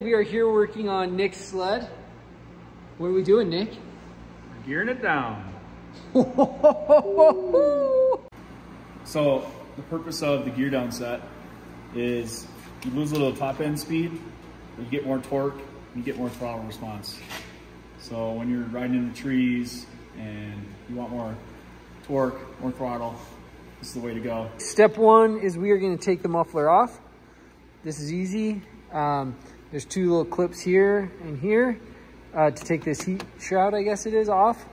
We are here working on Nick's sled. What are we doing, Nick? We're Gearing it down. So the purpose of the gear down set is you lose a little top end speed, but you get more torque, you get more throttle response. So when you're riding in the trees and you want more torque, more throttle, this is the way to go. Step one is we are going to take the muffler off. This is easy. Um, there's two little clips here and here uh, to take this heat shroud, I guess it is, off.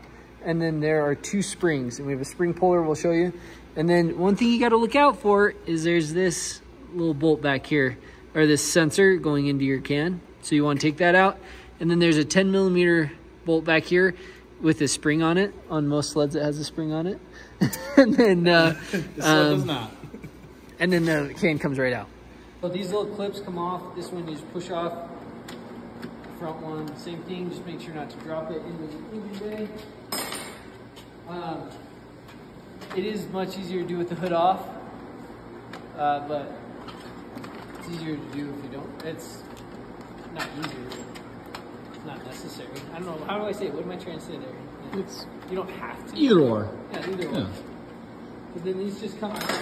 And then there are two springs, and we have a spring puller we'll show you. And then one thing you got to look out for is there's this little bolt back here, or this sensor going into your can. So you want to take that out. And then there's a 10 millimeter bolt back here with a spring on it. On most sleds, it has a spring on it. and then uh, This one does um, not. and then the can comes right out. So these little clips come off. This one you just push off. Front one, same thing. Just make sure not to drop it into the engine bay. Um, it is much easier to do with the hood off, uh, but it's easier to do if you don't. It's not easier. It's not necessary. I don't know. How do I say it? What am I trying to say there? It's You don't have to. either or. Yeah, either Yeah. one. But then these just come out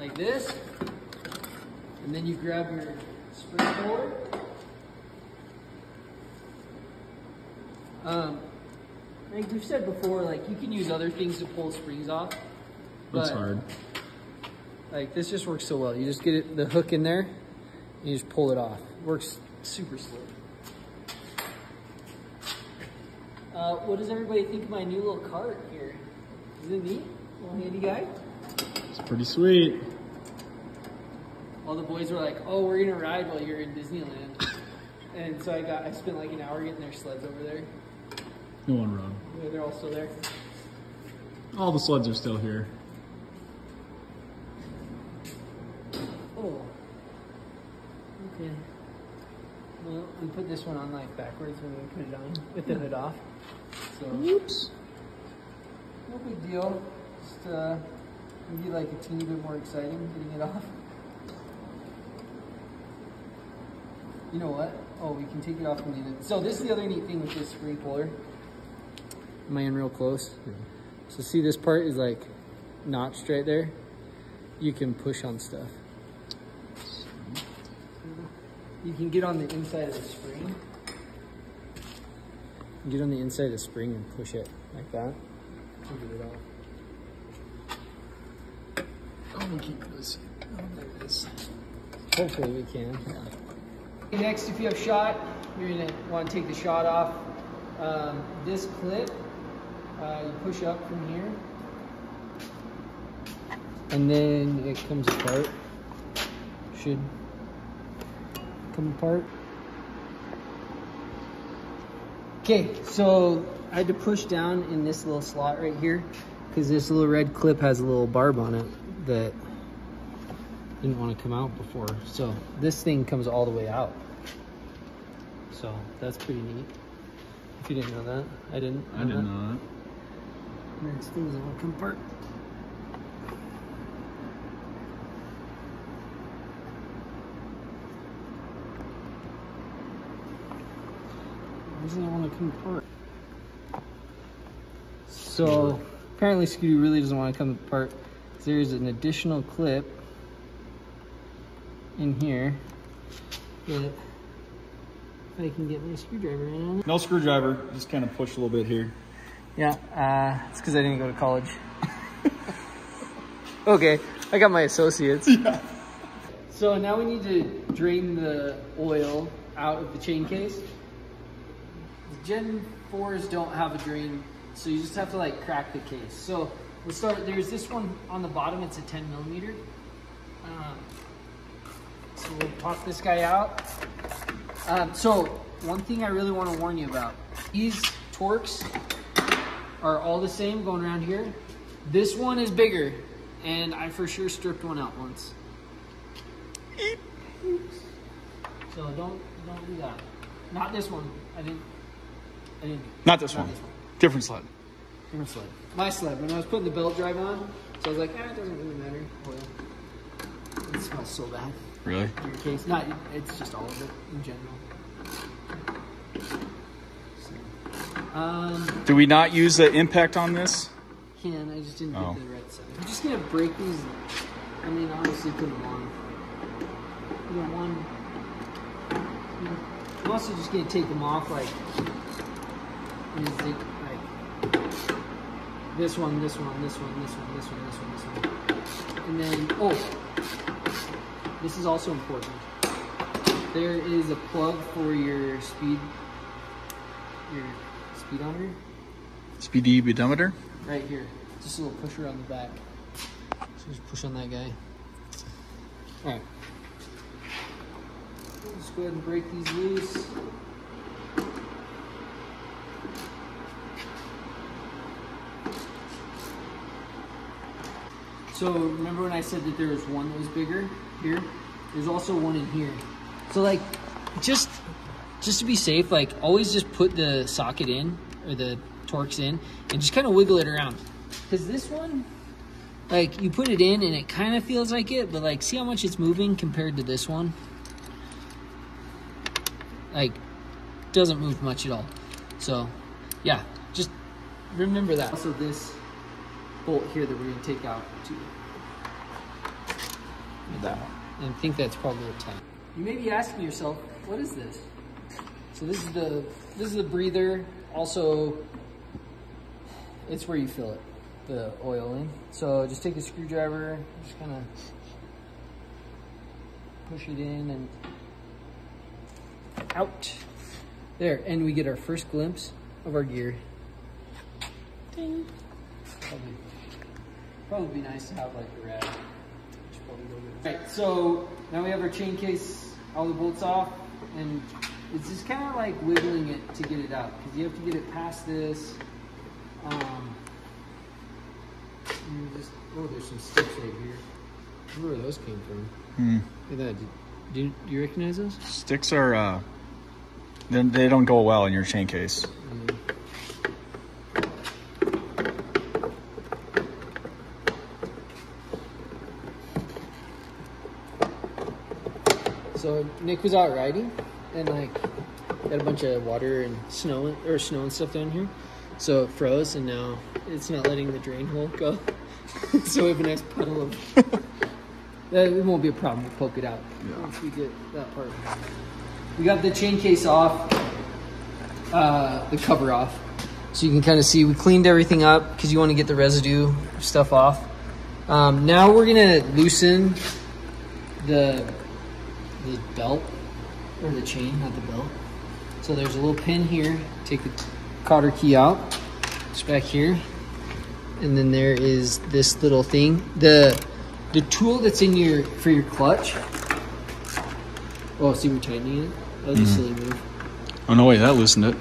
like this, and then you grab your spring puller. Um, like we've said before, like you can use other things to pull springs off. It's hard. Like this just works so well. You just get it, the hook in there, and you just pull it off. It Works super slow. Uh, what does everybody think of my new little cart here? Is it neat? Little handy guy? It's pretty sweet. All the boys were like, "Oh, we're gonna ride while you're in Disneyland," and so I got I spent like an hour getting their sleds over there. No one rode. Yeah, They're all still there. All the sleds are still here. Oh. Okay. Well, we put this one on like backwards when we put it on with the hood off. So Oops. no big deal. Just uh, maybe like a teeny bit more exciting getting it off. You know what? Oh, we can take it off and leave it. So this is the other neat thing with this spring puller. Am I in real close? Yeah. So see this part is like notched right there. You can push on stuff. You can get on the inside of the spring. Get on the inside of the spring and push it like that. And get it off. I'm gonna keep this. Oh, there it is. Hopefully we can. Next, if you have shot, you're gonna want to take the shot off. Um, this clip, uh, you push up from here, and then it comes apart. Should come apart. Okay, so I had to push down in this little slot right here because this little red clip has a little barb on it that didn't want to come out before. So this thing comes all the way out. So that's pretty neat. If you didn't know that, I didn't. I didn't know that. And then still doesn't want to come apart. Doesn't want to come apart? So apparently Scooty really doesn't want to come apart. There's an additional clip in here that if I can get my screwdriver in. No screwdriver, just kind of push a little bit here. Yeah, uh, it's because I didn't go to college. okay, I got my associates. So now we need to drain the oil out of the chain case. The Gen 4s don't have a drain, so you just have to like crack the case. So we'll start, there's this one on the bottom, it's a 10 millimeter. Um, so we'll pop this guy out. Um, so one thing I really want to warn you about, these Torx are all the same going around here. This one is bigger, and I for sure stripped one out once. So don't don't do that. Not this one. I didn't. I didn't. Not this Not one. this one. Different sled. Different sled. My sled. When I was putting the belt drive on, so I was like, ah, it doesn't really matter. Oil. It smells so bad. Really? gear case. Not, it's just all of it in general. So, um, Do we not use the impact on this? can I just didn't Oh. get the right side. I'm just gonna break these. I mean, honestly, put them on. You know, one. I'm also just gonna take them off like. and just take, like this one, this one, this one, this one, this one, this one, this one, and then oh, this is also important. There is a plug for your speed, your speedometer Speedy pedometer? right here. Just a little pusher on the back. So just push on that guy. Alright. Let's go ahead and break these loose. So remember when I said that there was one that was bigger here? There's also one in here. So like just just to be safe, like always just put the socket in or the Torx in and just kind of wiggle it around. Cause this one, like you put it in and it kind of feels like it, but like see how much it's moving compared to this one? Like doesn't move much at all. So yeah, just remember that. Also this bolt here that we're gonna take out too. That And I think that's probably a 10. You may be asking yourself, what is this? So this is the this is the breather. Also, it's where you fill it, the oil in. So just take a screwdriver, just kind of push it in and out. There, and we get our first glimpse of our gear. Ding. Probably, probably be nice to have like a rad. Should probably go with it. Right, so now we have our chain case, all the bolts off, and it's just kind of like wiggling it to get it out because you have to get it past this. Um, just oh, there's some sticks right here. Where those came from. Hmm. Look at that. Do you, do you recognize those? Sticks are, uh, then they don't go well in your chain case. So Nick was out riding, and like got a bunch of water and snow or snow and stuff down here. So it froze, and now it's not letting the drain hole go. so we have a nice puddle of. that it won't be a problem. We'll poke it out once we get that part. We got the chain case off, uh, the cover off, so you can kind of see we cleaned everything up because you want to get the residue stuff off. Um, now we're gonna loosen the the belt or the chain, not the belt. So there's a little pin here. Take the cotter key out. It's back here, and then there is this little thing. the The tool that's in your for your clutch. Oh, see, we're tightening it. That was a silly move. Oh, no, wait, that loosened it.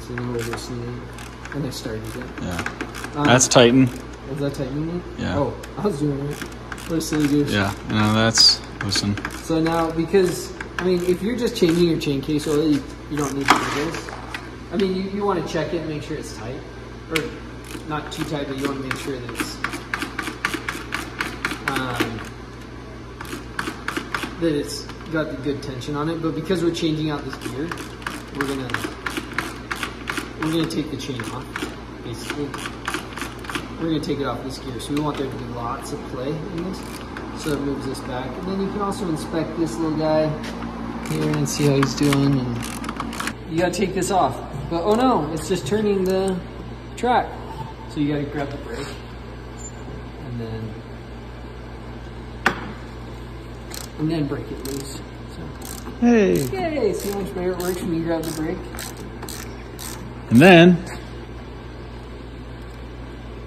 So now we're loosening it, and I started it. Yeah. Um, That's. Was that tightening it? Yeah. Oh, I was doing it. What a silly goose. Yeah, no, that's loosen. So now, because I mean, if you're just changing your chain case oil, you, you don't need to do this. I mean, you, you want to check it and make sure it's tight, or not too tight, but you want to make sure that it's um, that it's got the good tension on it. But because we're changing out this gear, we're gonna we're gonna take the chain off, basically. We're gonna take it off this gear, so we want there to be lots of play in this. So it moves this back, and then you can also inspect this little guy here and see how he's doing. And you gotta take this off, but oh no, it's just turning the track. So you gotta grab the brake, and then and then break it loose. So, Hey. yay! See how much better it works when you grab the brake. And then,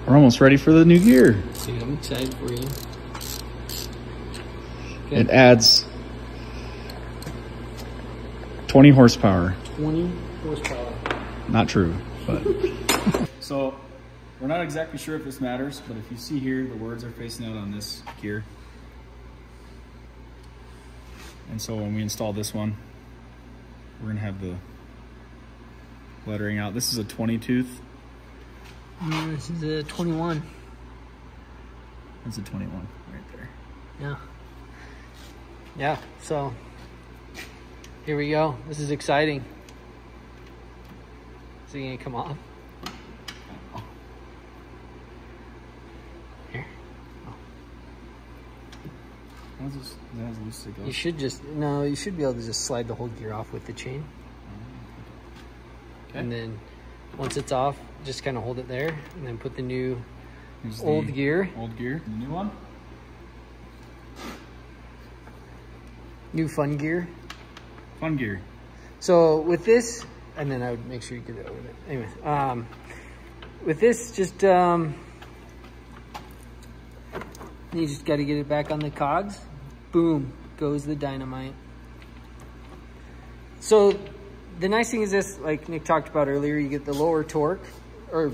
we're almost ready for the new gear. Dude, I'm excited for you. It adds 20 horsepower. 20 horsepower. Not true, but So we're not exactly sure if this matters, but if you see here, the words are facing out on this gear. And so when we install this one, we're gonna have the lettering out. This is a 20 tooth. Yeah, this is a 21. That's a 21 right there. Yeah. Yeah, so here we go. This is exciting. Is he gonna come off? Oh. Here. How's this, is that loose it? You should just no. You should be able to just slide the whole gear off with the chain, mm-hmm. Okay. and then once it's off, just kind of hold it there, and then put the new Here's the old gear, Old gear, the new one. New fun gear. Fun gear. So with this, and then I would make sure you get it over there. Anyway, um, with this, just um, you just got to get it back on the cogs. Boom, goes the dynamite. So the nice thing is this, like Nick talked about earlier, you get the lower torque or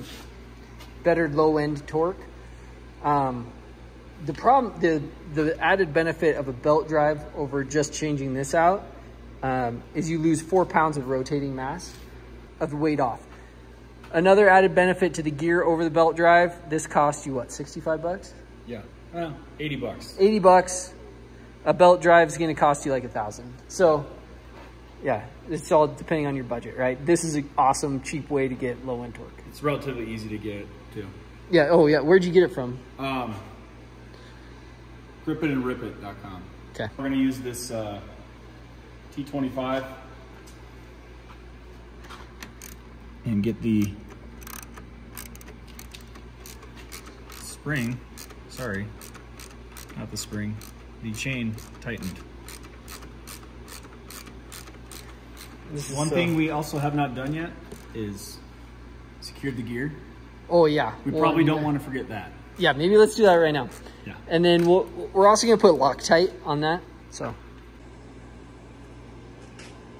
better low end torque. Um, the problem, the the added benefit of a belt drive over just changing this out um, is you lose four pounds of rotating mass of weight off. Another added benefit to the gear over the belt drive, this cost you what, 65 bucks? Yeah. Well, 80 bucks. 80 bucks. A belt drive is going to cost you like a thousand. So yeah, it's all depending on your budget, right? This is an awesome, cheap way to get low end torque. It's relatively easy to get too. Yeah. Oh yeah. Where'd you get it from? Um, gripitandripit.com. Okay. We're gonna use this uh, T25 and get the spring, sorry, not the spring, the chain tightened. This One thing we also have not done yet is secured the gear. Oh yeah. We Well, probably yeah. don't want to forget that. Yeah, maybe let's do that right now. Yeah. And then we'll, we're also gonna put Loctite on that, so.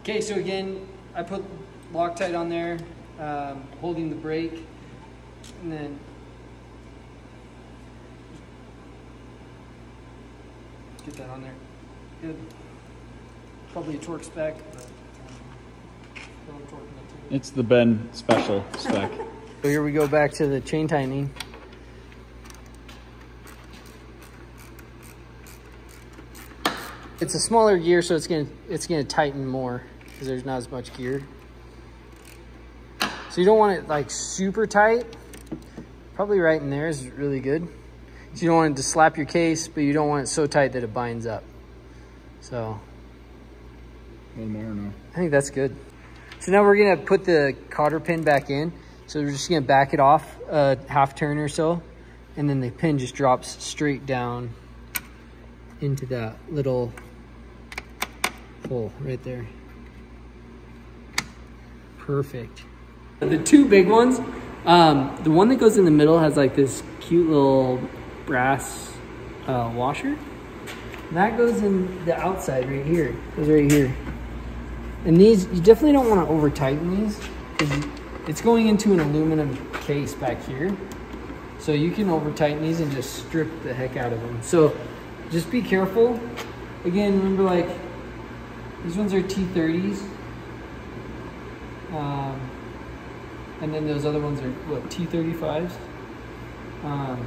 Okay, so again, I put Loctite on there, um, holding the brake, and then. Get that on there. Good. Probably a torque spec, but. um, torque. It's the Ben special spec. So here we go back to the chain tightening. It's a smaller gear, so it's gonna it's gonna tighten more because there's not as much gear. So you don't want it like super tight. Probably right in there is really good. So you don't want it to slap your case, but you don't want it so tight that it binds up. So A more no? I think that's good. So now we're gonna put the cotter pin back in. So we're just gonna back it off a half turn or so, and then the pin just drops straight down into that little hole right there. Perfect. The two big ones, um, the one that goes in the middle has like this cute little brass uh, washer. That goes in the outside right here. It goes right here. And these, you definitely don't want to over tighten these because it's going into an aluminum case back here. So you can over tighten these and just strip the heck out of them. So just be careful. Again, remember like these ones are T30s. Um, and then those other ones are what, T35s? Um,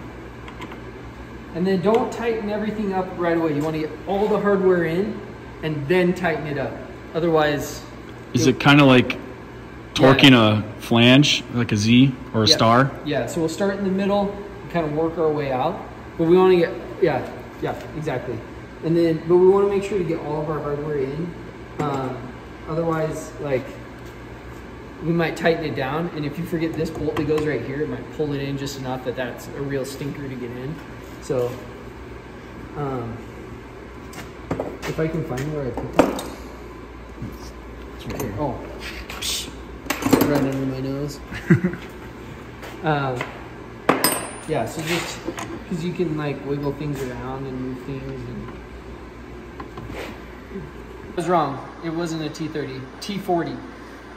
and then don't tighten everything up right away. You want to get all the hardware in and then tighten it up. Otherwise, Is it kind of like torquing a flange, like a Z or a Yeah. star? Yeah, so we'll start in the middle and kind of work our way out. But we want to get, yeah, yeah, exactly. And then, but we want to make sure to get all of our hardware in. Um, otherwise, like, we might tighten it down. And if you forget this bolt that goes right here, it might pull it in just enough that that's a real stinker to get in. So, um, if I can find where I put that. It's right Here. Oh, right under my nose. um, yeah, so just because you can like wiggle things around and move things and. I was wrong. It wasn't a T30, T40.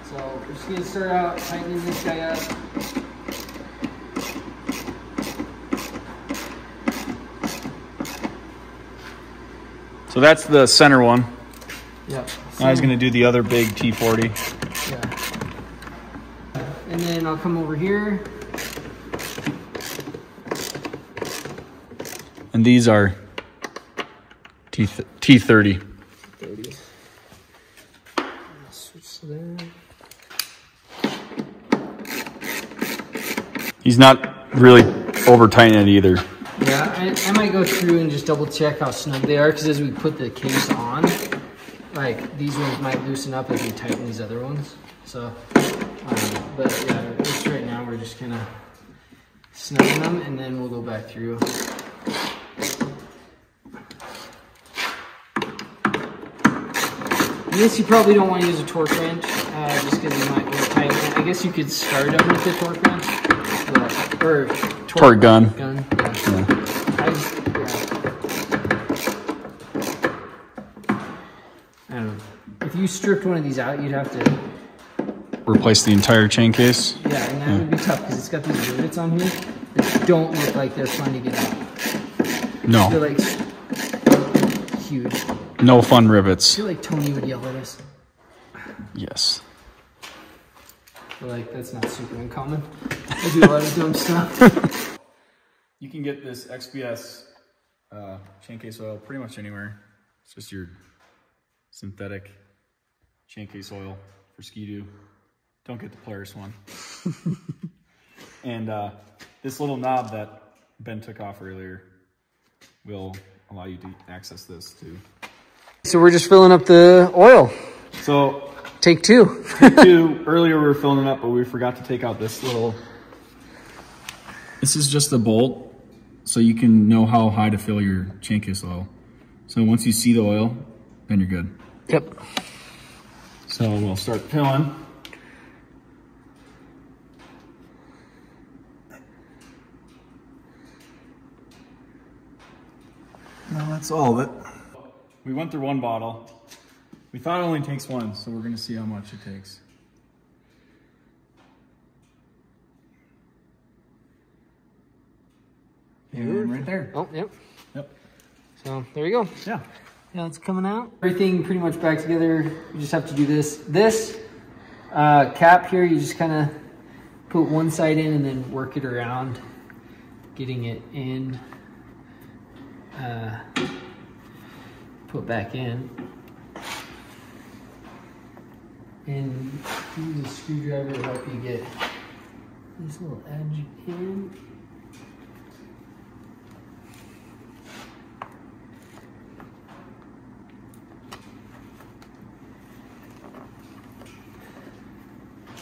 So we're just gonna start out tightening this guy up. So that's the center one. Yep. Now he's gonna do the other big T40. Yeah. And then I'll come over here. And these are T T30. 30. Switch to that. He's not really over tightening it either. Yeah, I, I might go through and just double check how snug they are because as we put the case on, like these ones might loosen up as we tighten these other ones. So, um, but yeah, least right now we're just kind of snugging them and then we'll go back through. I guess you probably don't want to use a torque wrench uh, just because you might to tighten. I guess you could start them with a torque wrench, or torque, Torque gun. gun. Yeah. I yeah. I don't know. If you stripped one of these out, you'd have to, Replace the entire chain case. yeah, and that would be tough because it's got these rivets on here that don't look like they're fun to get out. No. They're like huge. No fun rivets. I feel like Tony would yell at us. Yes. But like that's not super uncommon. I do a lot of dumb stuff. You can get this XPS uh, chain case oil pretty much anywhere. It's just your synthetic chain case oil for Ski-Doo. Don't get the Polaris one. and uh, this little knob that Ben took off earlier will allow you to access this too. So we're just filling up the oil. So Take two. two, earlier we were filling it up, but we forgot to take out this little. This is just a bolt, so you can know how high to fill your chain case oil. So once you see the oil, then you're good. Yep. So we'll start filling. No, that's all of it. We went through one bottle. We thought it only takes one, so we're gonna see how much it takes. And right there. Oh, yep. Yep. So there you go. Yeah. Yeah, it's coming out. Everything pretty much back together. You just have to do this. This uh, cap here, you just kind of put one side in and then work it around, getting it in. Uh, put back in. And use a screwdriver to help you get this little edge in.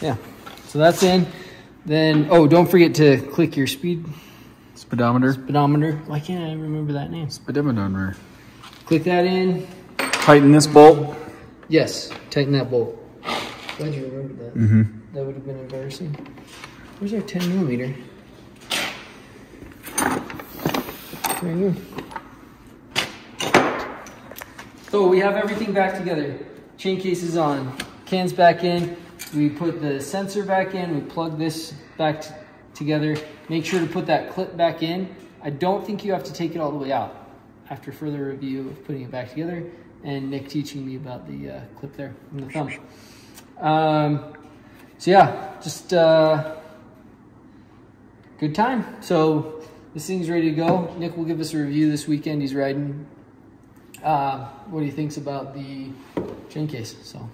Yeah, so that's in. Then, oh, don't forget to click your speed Speedometer. speedometer. Why can't I remember that name? Speedometer. Click that in. Tighten this bolt. Yes, tighten that bolt. Glad you remembered that. Mm-hmm. That would have been embarrassing. Where's our 10 millimeter? Right here. So we have everything back together. Chain case is on. Cans back in. We put the sensor back in. We plug this back together. Make sure to put that clip back in. I don't think you have to take it all the way out. After further review of putting it back together, and Nick teaching me about the uh, clip there in the thumb. Um, so yeah, just uh, good time. So this thing's ready to go. Nick will give us a review this weekend. He's riding. Uh, what he thinks about the chain case. So